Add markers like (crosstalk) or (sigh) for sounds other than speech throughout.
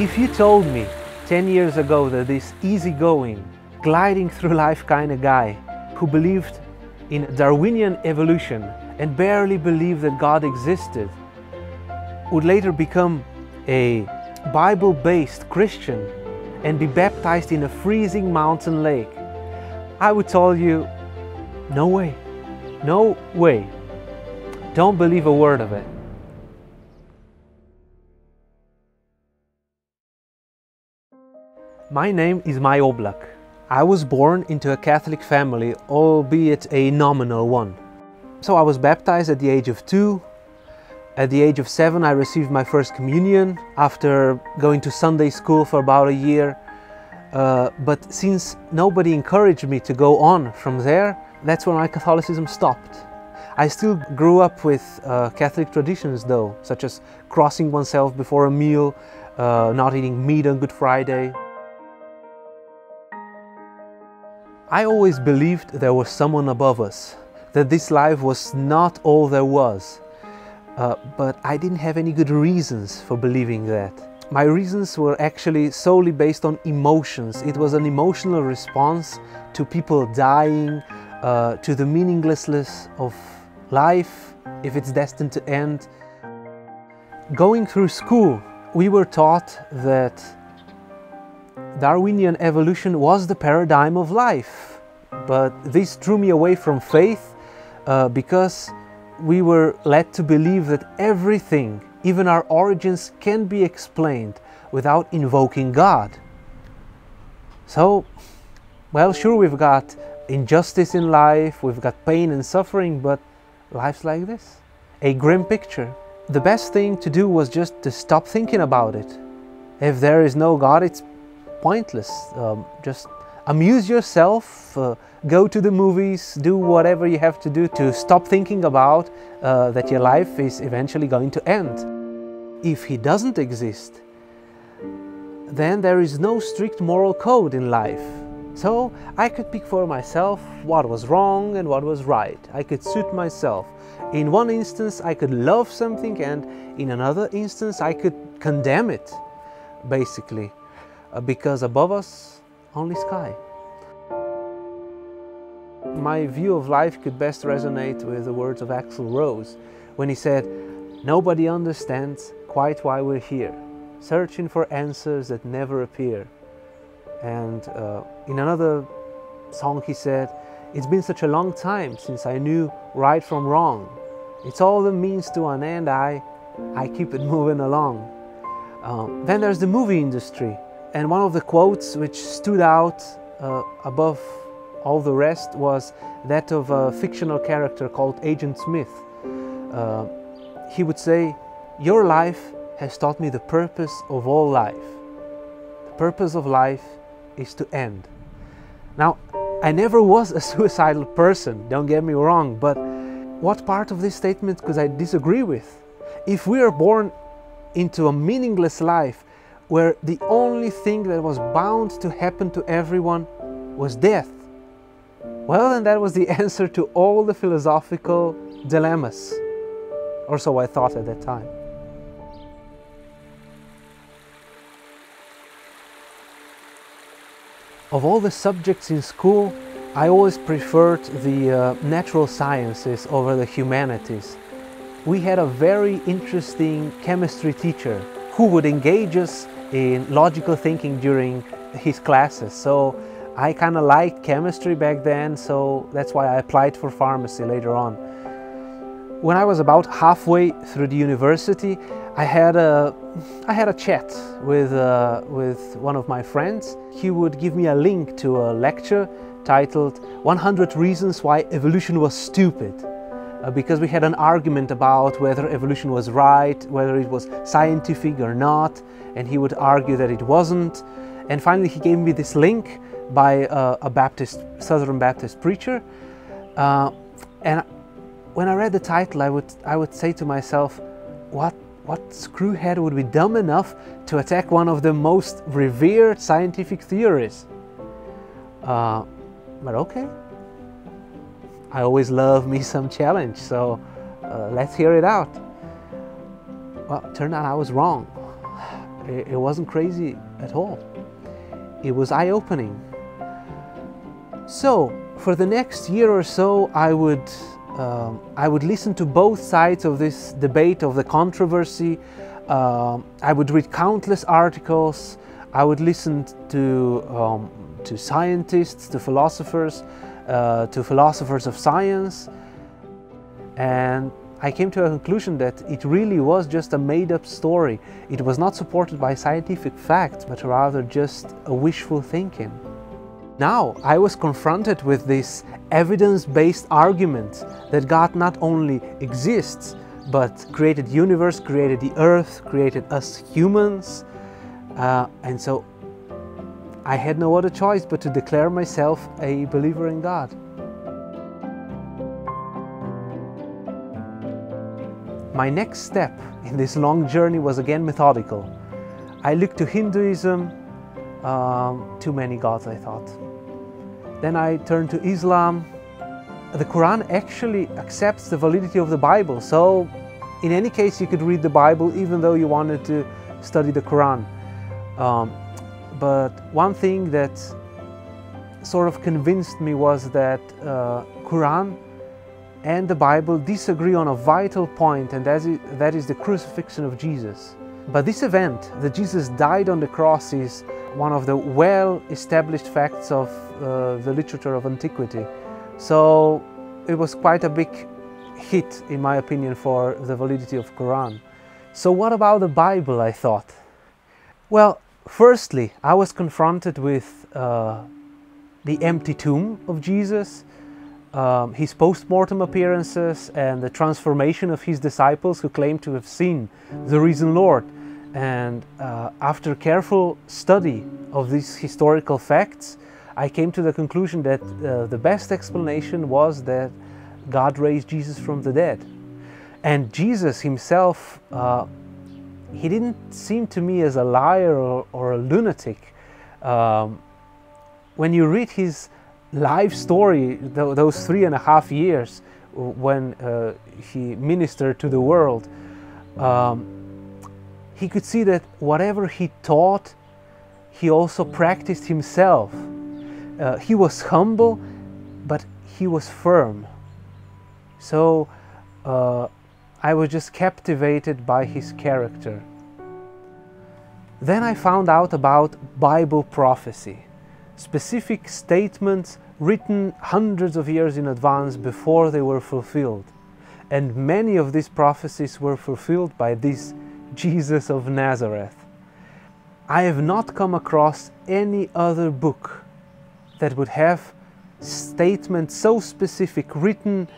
If you told me 10 years ago that this easygoing, gliding through life kind of guy who believed in Darwinian evolution and barely believed that God existed would later become a Bible based Christian and be baptized in a freezing mountain lake, I would tell you, no way, no way. Don't believe a word of it. My name is Maj Oblak. I was born into a Catholic family, albeit a nominal one. So I was baptized at the age of two. At the age of seven, I received my first communion after going to Sunday school for about a year. Uh, but since nobody encouraged me to go on from there, that's when my Catholicism stopped. I still grew up with uh, Catholic traditions though, such as crossing oneself before a meal, uh, not eating meat on Good Friday. I always believed there was someone above us, that this life was not all there was. Uh, but I didn't have any good reasons for believing that. My reasons were actually solely based on emotions. It was an emotional response to people dying, uh, to the meaninglessness of life, if it's destined to end. Going through school, we were taught that Darwinian evolution was the paradigm of life. But this drew me away from faith uh, because we were led to believe that everything, even our origins, can be explained without invoking God. So, well, sure, we've got injustice in life, we've got pain and suffering, but life's like this a grim picture. The best thing to do was just to stop thinking about it. If there is no God, it's pointless. Um, just amuse yourself, uh, go to the movies, do whatever you have to do to stop thinking about uh, that your life is eventually going to end. If He doesn't exist, then there is no strict moral code in life. So I could pick for myself what was wrong and what was right. I could suit myself. In one instance, I could love something, and in another instance, I could condemn it, basically, because above us, only sky. My view of life could best resonate with the words of Axl Rose when he said, Nobody understands quite why we're here, searching for answers that never appear. And uh, in another song, he said, It's been such a long time since I knew right from wrong. It's all the means to an end, I, I keep it (laughs) moving along. Um, then there's the movie industry. And one of the quotes which stood out uh, above all the rest was that of a fictional character called Agent Smith. Uh, he would say, Your life has taught me the purpose of all life. The purpose of life is to end. Now, I never was a (laughs) suicidal person, don't get me wrong, but what part of this statement could I disagree with? If we are born into a meaningless life where the only thing that was bound to happen to everyone was death, well, then that was the (laughs) answer to all the philosophical dilemmas, or so I thought at that time. Of all the subjects in school, I always preferred the uh, natural sciences over the humanities. We had a very interesting chemistry teacher who would engage us in logical thinking during his classes. So I kind of liked chemistry back then, so that's why I applied for pharmacy later on. When I was about halfway through the university, I had a, I had a chat with, uh, with one of my friends. He would give me a link to a lecture titled 100 Reasons Why Evolution Was Stupid. Uh, because we had an argument about whether evolution was right, whether it was scientific or not, and he would argue that it wasn't. And finally, he gave me this link by uh, a Baptist, Southern Baptist preacher. Uh, and when I read the title, I would, I would say to myself, what, what screwhead would be dumb enough to attack one of the most revered scientific theories? Uh, but okay. I always love me some challenge, so uh, let's hear it out. Well, turned out I was wrong. It, it wasn't crazy at all. It was eye opening. So, for the next year or so, I would, um, I would listen to both sides of this debate, of the controversy. Um, I would read countless articles. I would listen to, um, to scientists, to philosophers, uh, to philosophers of science. And I came to a conclusion that it really was just a made up story. It was not supported by scientific facts, but rather just a wishful thinking. Now I was confronted with this evidence based argument that God not only exists, but created the universe, created the earth, created us humans. Uh, and so I had no other choice but to declare myself a believer in God. My next step in this long journey was again methodical. I looked to Hinduism, um, too many gods, I thought. Then I turned to Islam. The Quran actually accepts the validity of the Bible, so in any case, you could read the Bible even though you wanted to study the Quran. Um, but one thing that sort of convinced me was that uh, Quran and the Bible disagree on a vital point, and that is, that is the crucifixion of Jesus. But this event, that Jesus died on the cross, is one of the well established facts of uh, the literature of antiquity. So it was quite a big hit, in my opinion, for the validity of Quran. So, what about the Bible? I thought. Well, firstly, I was confronted with uh, the empty tomb of Jesus um, his post-mortem appearances and the transformation of his disciples who claim to have seen the risen Lord. And uh, after careful study of these historical facts, I came to the conclusion that uh, the best explanation was that God raised Jesus from the dead. And Jesus himself, uh, he didn't seem to me as a liar or, or a lunatic. Um, when you read his life story, th those three and a half years when uh, he ministered to the world, um, he could see that whatever he taught, he also practiced himself. Uh, he was humble, but he was firm. So uh, I was just captivated by his character. Then I found out about Bible prophecy specific statements written hundreds of years in advance before they were fulfilled. And many of these prophecies were fulfilled by this Jesus of Nazareth. I have not come across any other book that would have statements so specific written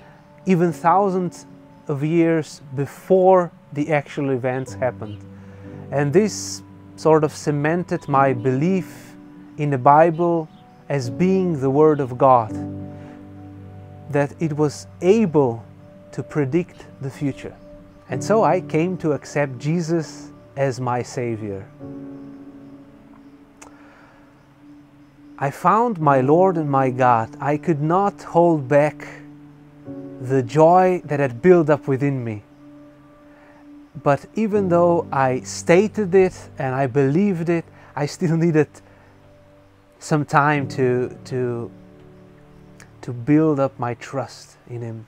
even thousands of years before the actual events happened. And this sort of cemented my belief in the Bible as being the Word of God, that it was able to predict the future. And so I came to accept Jesus as my Savior. I found my Lord and my God. I could not hold back the joy that had built up within me. But even though I stated it and I believed it, I still needed some time to, to, to build up my trust in Him.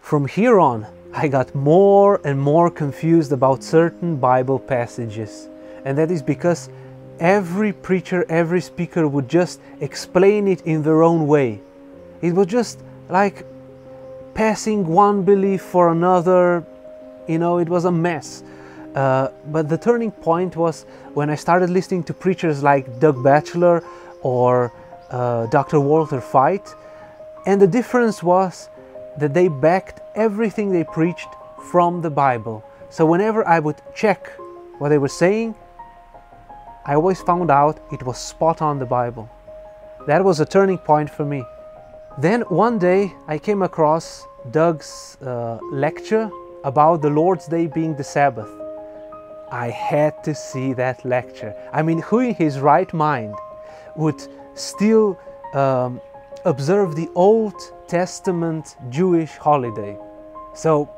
From here on, I got more and more confused about certain Bible passages. And that is because every preacher, every speaker would just explain it in their own way. It was just like passing one belief for another, you know, it was a mess. Uh, but the turning point was when I started listening to preachers like Doug Batchelor or uh, Dr. Walter Veith. And the difference was that they backed everything they preached from the Bible. So whenever I would check what they were saying, I always found out it was spot on the Bible. That was a turning point for me. Then one day I came across Doug's uh, lecture about the Lord's Day being the Sabbath. I had to see that lecture. I mean, who in his right mind would still um, observe the Old Testament Jewish holiday. So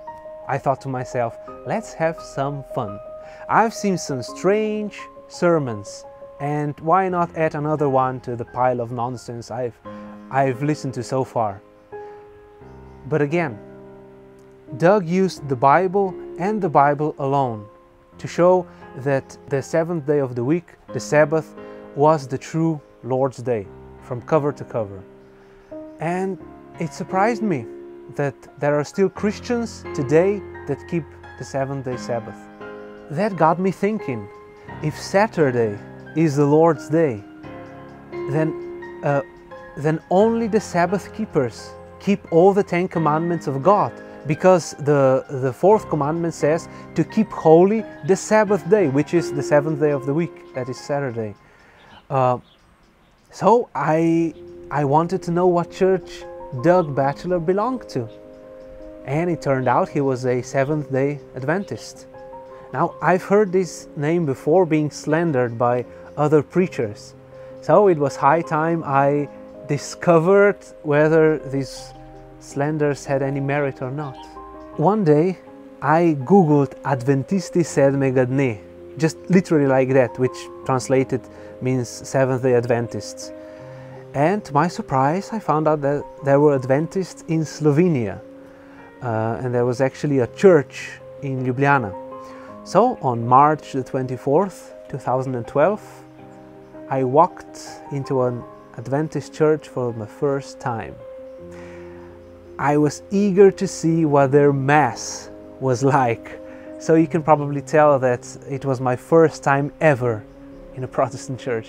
I thought to myself, let's have some fun. I've seen some strange sermons, and why not add another one to the pile of nonsense I've, I've listened to so far? But again, Doug used the Bible and the Bible alone to show that the seventh day of the week, the Sabbath, was the true Lord's Day from cover to cover. And it surprised me that there are still Christians today that keep the seventh day Sabbath. That got me thinking if Saturday is the Lord's Day, then, uh, then only the Sabbath keepers keep all the Ten Commandments of God because the, the fourth commandment says to keep holy the Sabbath day, which is the seventh day of the week, that is Saturday. Uh, so I, I wanted to know what church Doug Batchelor belonged to. And it turned out he was a Seventh day Adventist. Now, I've heard this name before being slandered by other preachers. So it was high time I discovered whether these slanders had any merit or not. One day I googled Adventisti Sedmegadne, just literally like that, which translated means Seventh day Adventists. And to my surprise, I found out that there were Adventists in Slovenia. Uh, and there was actually a church in Ljubljana. So on March the 24th, 2012, I walked into an Adventist church for my first time. I was eager to see what their Mass was like. So you can probably tell that it was my first time ever in a (laughs) Protestant church.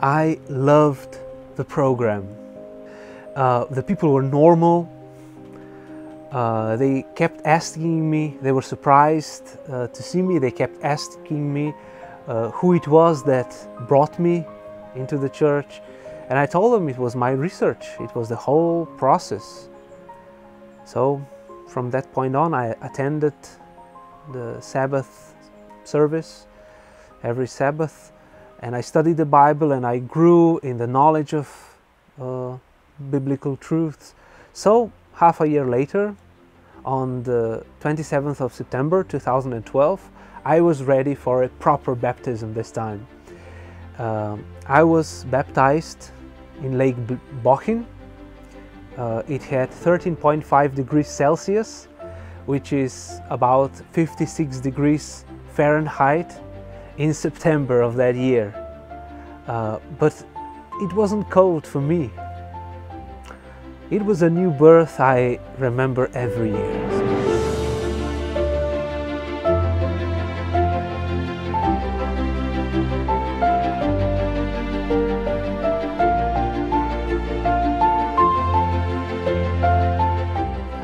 I loved the program. Uh, the people were normal. Uh, they kept asking me, they were surprised uh, to see me, they kept asking me uh, who it was that brought me into the church. And I told them it was my research, it was the whole process. So from that point on, I attended the Sabbath service every Sabbath and I studied the Bible and I grew in the knowledge of uh, biblical truths. So, half a year later, on the 27th of September 2012, I was ready for a proper baptism this time. Uh, I was baptized in Lake Bohinj. Uh, it had 13.5 degrees Celsius, which is about 56 degrees Fahrenheit in September of that year. Uh, but it wasn't cold for me. It was a new birth I remember every year.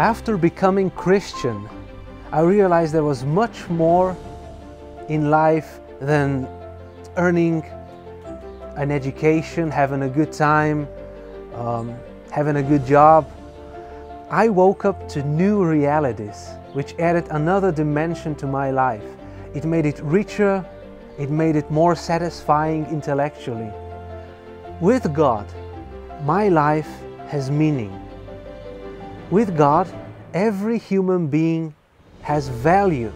After becoming Christian, I realized there was much more in life than earning an education, having a good time, um, having a good job. I woke up to new realities which added another dimension to my life. It made it richer, it made it more satisfying intellectually. With God, my life has meaning. With God, every human being has value.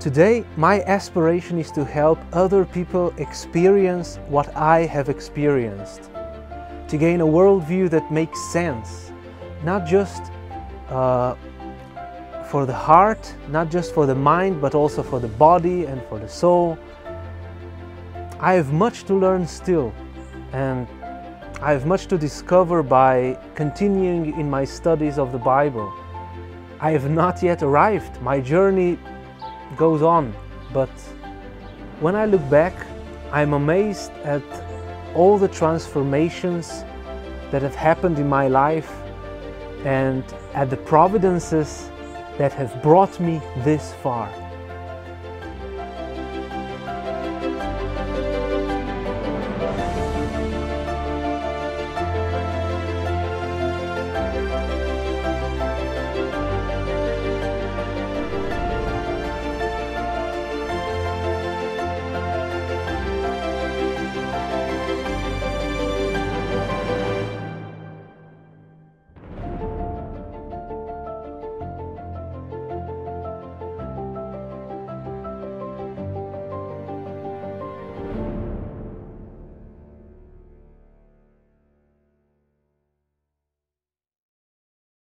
Today, my aspiration is to help other people experience what I have experienced, to gain a worldview that makes sense, not just uh, for the heart, not just for the mind, but also for the body and for the soul. I have much to learn still, and I have much to discover by continuing in my studies of the Bible. I have not yet arrived. My journey goes on, but when I look back, I'm amazed at all the transformations that have happened in my life and at the providences that have brought me this far.